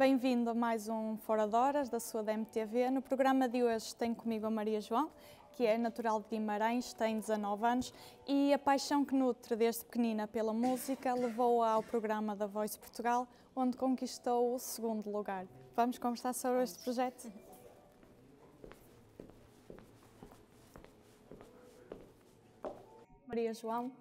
Bem-vindo a mais um Fora de Horas da sua DMTV. No programa de hoje tenho comigo a Maria João, que é natural de Guimarães, tem 19 anos e a paixão que nutre desde pequenina pela música levou-a ao programa da Voice Portugal, onde conquistou o segundo lugar. Vamos conversar sobre este projeto? Maria João,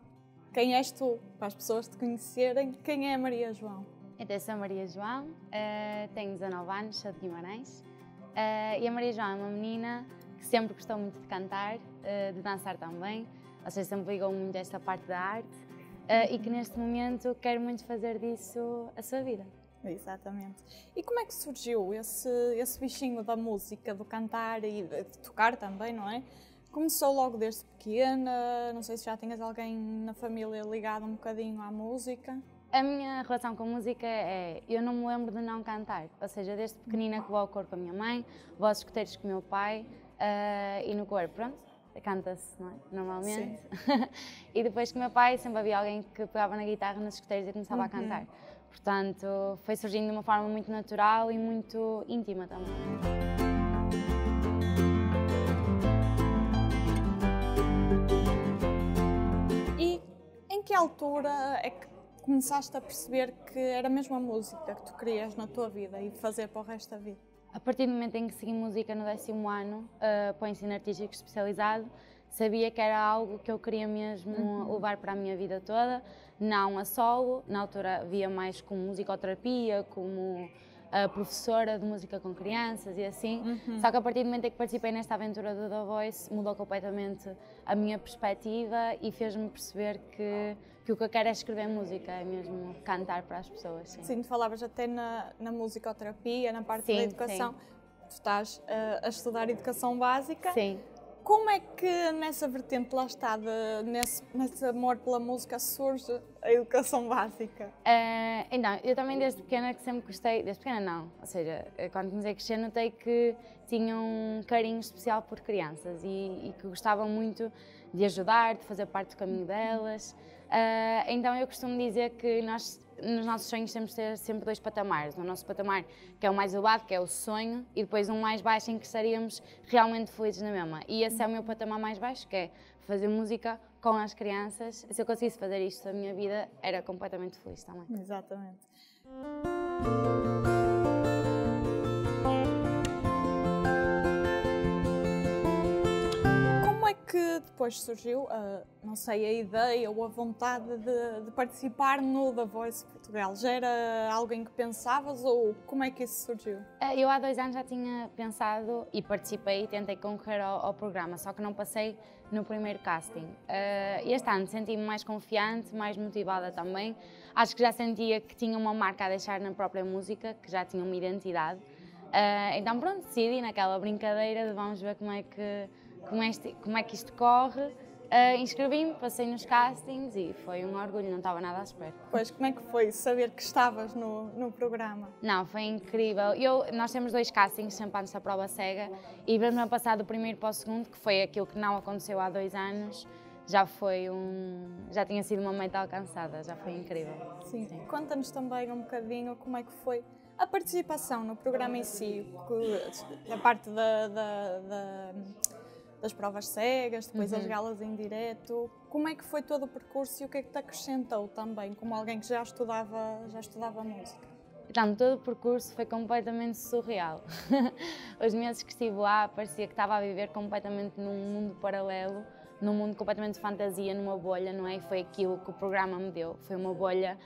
quem és tu? Para as pessoas te conhecerem, quem é Maria João? Então, sou a Maria João, uh, tenho 19 anos, sou de Guimarães. Uh, e a Maria João é uma menina que sempre gostou muito de cantar, uh, de dançar também, ou seja, sempre ligou muito a esta parte da arte e que neste momento quer muito fazer disso a sua vida. Exatamente. E como é que surgiu esse, esse bichinho da música, do cantar e de tocar também, não é? Começou logo desde pequena, não sei se já tinhas alguém na família ligado um bocadinho à música. A minha relação com a música é, eu não me lembro de não cantar, ou seja, desde pequenina que vou ao coro com a minha mãe, vou aos escuteiros com o meu pai uh, e no coro, pronto, canta-se, não é? Normalmente. e depois com o meu pai sempre havia alguém que pegava na guitarra nos escuteiros e começava uhum. a cantar. Portanto, foi surgindo de uma forma muito natural e muito íntima também. que altura é que começaste a perceber que era mesmo a música que tu querias na tua vida e fazer para o resto da vida? A partir do momento em que segui música no décimo ano, uh, para o ensino artístico especializado, sabia que era algo que eu queria mesmo uhum. levar para a minha vida toda, não a solo, na altura via mais como musicoterapia, como uh, professora de música com crianças e assim. Uhum. Só que a partir do momento em que participei nesta aventura do The Voice, mudou completamente a minha perspectiva e fez-me perceber que, que o que eu quero é escrever música, é mesmo cantar para as pessoas. Sim, sim falavas até na, na musicoterapia, na parte sim, da educação. Sim. Tu estás uh, a estudar educação básica. Sim. Como é que nessa vertente lá está, de, nesse, nesse amor pela música, surge a educação básica? Uh, então, eu também desde pequena que sempre gostei, desde pequena não, ou seja, quando comecei a crescer notei que tinha um carinho especial por crianças e, e que gostavam muito de ajudar, de fazer parte do caminho delas. Uh, então eu costumo dizer que nós nos nossos sonhos temos de ter sempre dois patamares. No nosso patamar, que é o mais elevado, que é o sonho, e depois um mais baixo em que estaríamos realmente felizes na mesma. E esse é o meu patamar mais baixo, que é fazer música com as crianças. Se eu conseguisse fazer isto na minha vida, era completamente feliz também. Exatamente. Que depois surgiu, uh, não sei, a ideia ou a vontade de, de, participar no The Voice Portugal? Já era alguém que pensavas ou como é que isso surgiu? Ah, eu há dois anos já tinha pensado e participei e tentei concorrer ao, ao programa, só que não passei no primeiro casting. Uh, este ano senti-me mais confiante, mais motivada também. Acho que já sentia que tinha uma marca a deixar na própria música, que já tinha uma identidade. Uh, então pronto, decidi naquela brincadeira de vamos ver como é que como, este, como é que isto corre. Uh, Inscrevi-me, passei nos castings e foi um orgulho, não estava nada à espera. Pois, como é que foi saber que estavas no, no programa? Não, foi incrível. Eu, nós temos dois castings sempre antes da prova cega e mesmo passar do primeiro para o segundo, que foi aquilo que não aconteceu há dois anos, já foi um. já tinha sido uma meta alcançada, já foi incrível. Sim. Sim. Conta-nos também um bocadinho como é que foi a participação no programa em si, a parte da, da, da das provas cegas, depois uhum. as galas em direto. Como é que foi todo o percurso e o que é que te acrescentou também, como alguém que já estudava, já estudava música? Então, todo o percurso foi completamente surreal. Os meses que estive lá parecia que estava a viver completamente num mundo paralelo, num mundo completamente de fantasia, numa bolha, não é? E foi aquilo que o programa me deu. Foi uma bolha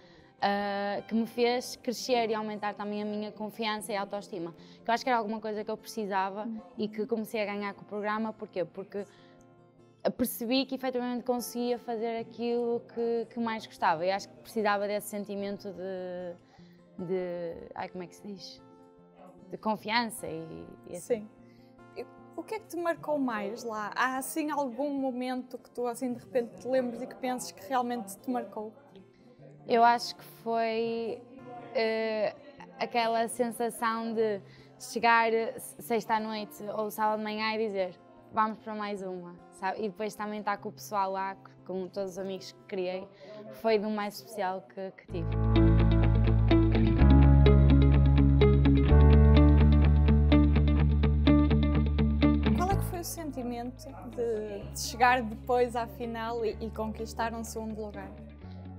uh, que me fez crescer e aumentar também a minha confiança e autoestima. Que eu acho que era alguma coisa que eu precisava e que comecei a ganhar com o programa. Porquê? Porque percebi que efetivamente conseguia fazer aquilo que, que mais gostava. E acho que precisava desse sentimento de, de. Ai, como é que se diz? De confiança e, e assim. Sim. O que é que te marcou mais lá? Há assim algum momento que tu assim de repente te lembres e que penses que realmente te marcou? Eu acho que foi uh, aquela sensação de chegar sexta à noite ou sábado de manhã e dizer vamos para mais uma, sabe? E depois também estar com o pessoal lá, com todos os amigos que criei, foi do mais especial que, que tive. É o sentimento de, de, chegar depois à final e, e conquistar um segundo lugar?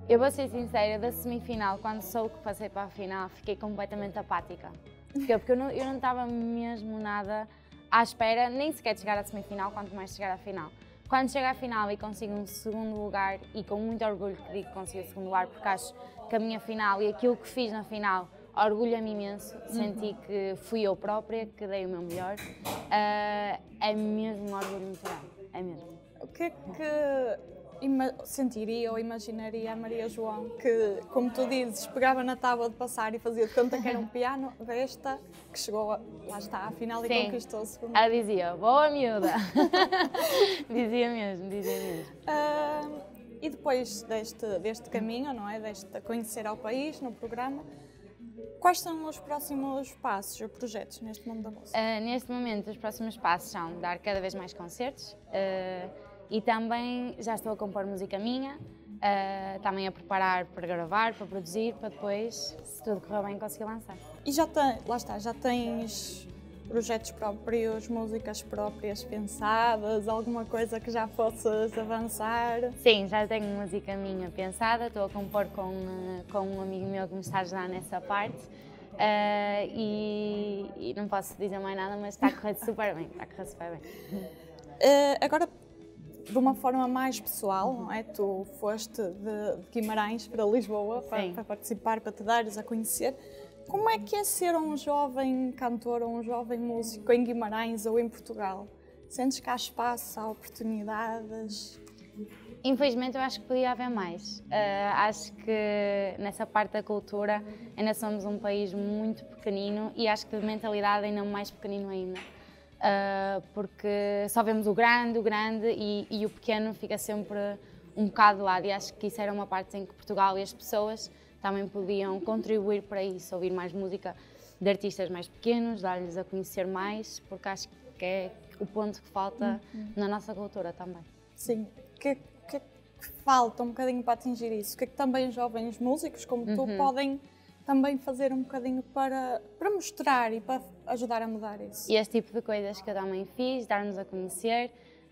Eu vou ser sincera, da semifinal, quando soube que passei para a final, fiquei completamente apática. Porque, porque eu, não, eu não estava mesmo nada à espera, nem sequer de chegar à semifinal, quanto mais chegar à final. Quando chego à final e consigo um segundo lugar, e com muito orgulho que digo que consigo o segundo lugar, porque acho que a minha final e aquilo que fiz na final orgulha-me imenso. Senti uhum. que fui eu própria, que dei o meu melhor. Uh, é mesmo um orgulho muito grande, é mesmo. O que é que sentiria ou imaginaria a Maria João que, como tu dizes, pegava na tábua de passar e fazia de conta que era um piano desta, que chegou, a, lá está, à final Sim. e conquistou o segundo. Ela dizia, boa miúda. dizia mesmo, dizia mesmo. Uh, e depois deste, deste caminho, não é? Deste conhecer ao país no programa, Quais são os próximos passos ou projetos neste mundo da música? Uh, neste momento, os próximos passos são dar cada vez mais concertos, uh, e também já estou a compor música minha, uh, também a preparar para gravar, para produzir, para depois, se tudo correr bem, conseguir lançar. E já tem, lá está, já tens projetos próprios, músicas próprias pensadas, alguma coisa que já possas avançar? Sim, já tenho música minha pensada, estou a compor com, com um amigo meu que me está a ajudar nessa parte. Uh, e, e, não posso dizer mais nada, mas está a correr super bem, está a correr super bem. Uh, agora, de uma forma mais pessoal, não é? Tu foste de, Guimarães para Lisboa para, para, participar, para te dares a conhecer. Como é que é ser um jovem cantor ou um jovem músico em Guimarães ou em Portugal? Sentes que há espaço, há oportunidades? Infelizmente, eu acho que podia haver mais. Uh, acho que nessa parte da cultura ainda somos um país muito pequenino e acho que de mentalidade ainda mais pequenino ainda uh, porque só vemos o grande, o grande e, e, o pequeno fica sempre um bocado de lado. E acho que isso era uma parte em que Portugal e as pessoas também podiam contribuir para isso, ouvir mais música de artistas mais pequenos, dar-lhes a conhecer mais, porque acho que é o ponto que falta uhum. na nossa cultura também. Sim. Que, que, falta um bocadinho para atingir isso? O que é que também jovens músicos como tu uhum. podem também fazer um bocadinho para, para mostrar e para ajudar a mudar isso. E este tipo de coisas que eu também fiz, dar-nos a conhecer,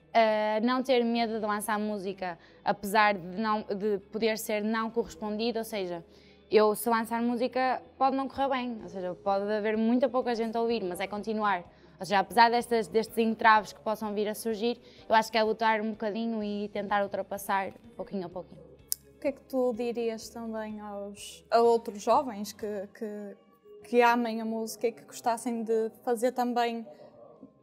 uh, não ter medo de lançar música, apesar de, não, de poder ser não correspondido, ou seja, eu se lançar música pode não correr bem, ou seja, pode haver muita pouca gente a ouvir, mas é continuar. Ou seja, apesar destas, destes entraves que possam vir a surgir, eu acho que é lutar um bocadinho e tentar ultrapassar pouquinho a pouquinho que é que tu dirias também aos, a outros jovens que, que, que amem a música e que gostassem de fazer também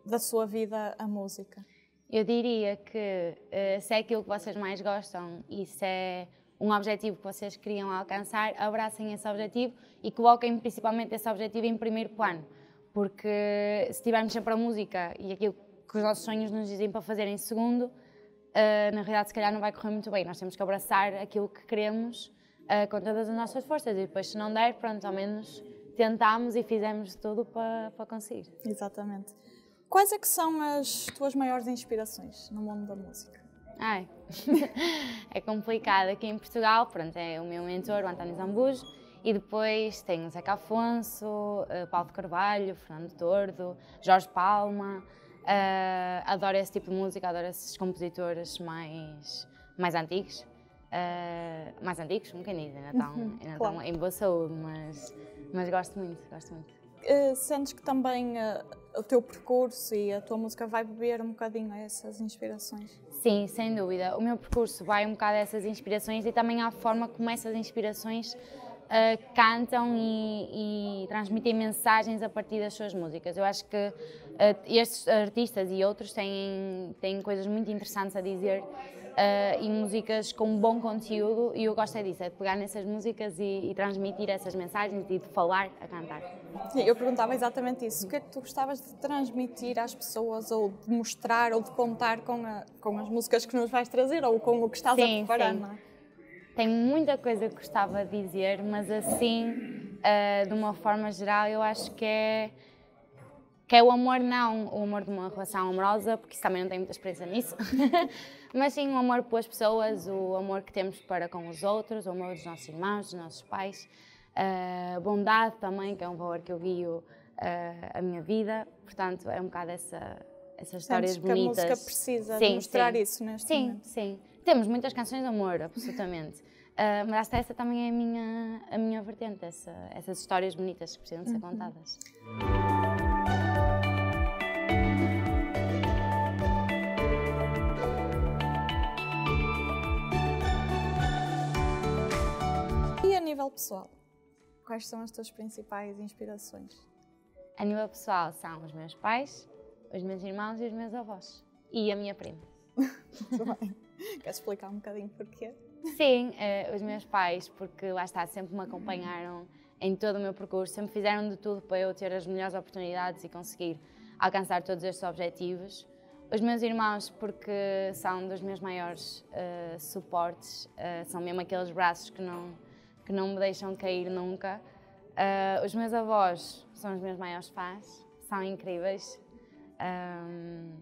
da sua vida a música? Eu diria que uh, se é aquilo que vocês mais gostam e se é um objetivo que vocês queriam alcançar, abracem esse objetivo e coloquem principalmente esse objetivo em primeiro plano. Porque se tivermos sempre a música e aquilo que os nossos sonhos nos dizem para fazer em segundo, uh, na realidade se calhar não vai correr muito bem. Nós temos que abraçar aquilo que queremos uh, com todas as nossas forças e depois se não der, pronto, ao menos tentámos e fizemos tudo para, para conseguir. Exatamente. Quais é que são as tuas maiores inspirações no mundo da música? Ai, é complicado. Aqui em Portugal, pronto, é o meu mentor, o António Zambujo, e depois tenho o Zeca Afonso, eh, Paulo de Carvalho, Fernando Tordo, Jorge Palma, Uh, adoro esse tipo de música, adoro esses compositores mais, mais antigos. Uh, mais antigos, como quem diz, ainda estão, uhum, ainda claro. estão em boa saúde, mas, mas gosto muito, gosto muito. Uh, sentes que também o teu percurso e a tua música vai beber um bocadinho a essas inspirações? Sim, sem dúvida. O meu percurso vai um bocado a essas inspirações e também à forma como essas inspirações uh, cantam e, e, transmitem mensagens a partir das suas músicas. Eu acho que uh, estes artistas e outros têm, têm coisas muito interessantes a dizer uh, e músicas com bom conteúdo e eu gosto é disso, é de pegar nessas músicas e, e, transmitir essas mensagens e de falar a cantar. Sim, eu perguntava exatamente isso. O que é que tu gostavas de transmitir às pessoas ou de mostrar ou de contar com, a, com as músicas que nos vais trazer ou com o que estás sim, a preparar? Sim. É? Tenho muita coisa que gostava de dizer, mas assim, uh, de uma forma geral, eu acho que é que é o amor não o amor de uma relação amorosa, porque isso também não tenho muita experiência nisso, mas sim o amor pelas pessoas, o amor que temos para com os outros, o amor dos nossos irmãos, dos nossos pais, a uh, bondade também, que é um valor que eu guio uh, a minha vida, portanto é um bocado essa, essas histórias Sentes bonitas. que a música precisa sim, mostrar sim. isso neste sim, momento. Sim, Temos muitas canções de amor, absolutamente. Uh, mas esta, essa também é a minha, a minha vertente, essa, essas histórias bonitas que precisam ser uhum. contadas. Nível pessoal? Quais são as tuas principais inspirações? A nível pessoal são os meus pais, os meus irmãos e os meus avós. E a minha prima. Muito bem. Queres explicar um bocadinho porquê? Sim, uh, os meus pais, porque lá está, sempre me acompanharam em todo o meu percurso, sempre fizeram de tudo para eu ter as melhores oportunidades e conseguir alcançar todos estes objetivos. Os meus irmãos, porque são dos meus maiores uh, suportes, uh, são mesmo aqueles braços que não, que não me deixam cair nunca. os meus avós são os meus maiores fãs, são incríveis.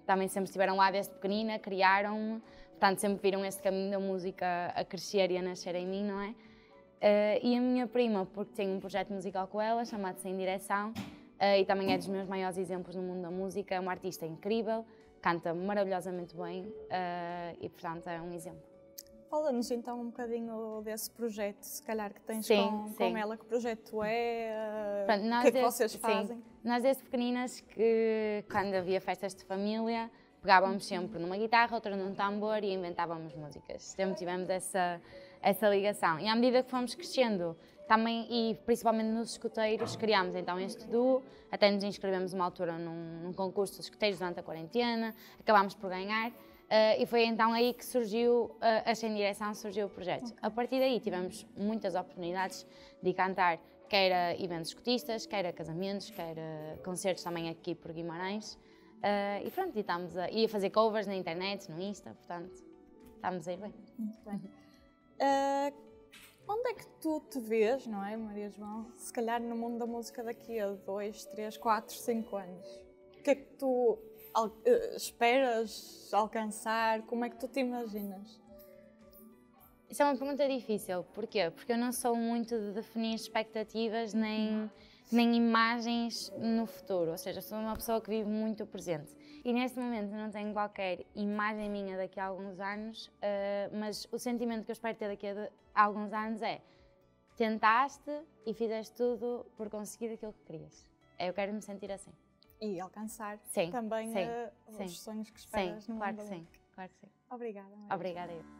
Também sempre estiveram lá desde pequenina, criaram-me Portanto, sempre viram este caminho da música a crescer e a nascer em mim, não é? Uh, e a minha prima, porque tenho um projeto musical com ela, chamado Sem Direção, uh, e também é dos meus maiores exemplos no mundo da música. É uma artista incrível, canta maravilhosamente bem uh, e, portanto, é um exemplo. Fala-nos então um bocadinho desse projeto, se calhar que tens sim, com, sim. com ela, que projeto é, o que é que vocês fazem? Sim. Nós desde pequeninas, que quando havia festas de família, pegávamos sempre numa guitarra, outra num tambor e inventávamos músicas. Sempre tivemos essa, essa ligação. E à medida que fomos crescendo, também, e principalmente nos escuteiros, criámos então este duo, até nos inscrevemos uma altura num, num concurso de escuteiros durante a quarentena, acabámos por ganhar. Uh, e foi então aí que surgiu, uh, a Sem Direção surgiu o projeto. A partir daí tivemos muitas oportunidades de cantar, quer eventos escutistas, quer casamentos, quer concertos também aqui por Guimarães. Uh, e pronto, e estamos a, a fazer covers na internet, no Insta, portanto, estamos a ir bem. Muito bem. Uh, onde é que tu te vês, não é, Maria João? Se calhar no mundo da música daqui a 2, 3, 4, 5 anos. O que é que tu al uh, esperas alcançar? Como é que tu te imaginas? Isso é uma pergunta difícil. Porquê? Porque eu não sou muito de definir expectativas nem nem imagens no futuro, ou seja, sou uma pessoa que vive muito o presente. E neste momento não tenho qualquer imagem minha daqui a alguns anos, uh, mas o sentimento que eu espero ter daqui a, alguns anos é tentaste e fizeste tudo por conseguir aquilo que querias. Eu quero me sentir assim. E alcançar sim, também sim, uh, os sim, sonhos que esperas sim, no claro mundo que sim, claro que sim. Obrigada. Maria. Obrigada eu.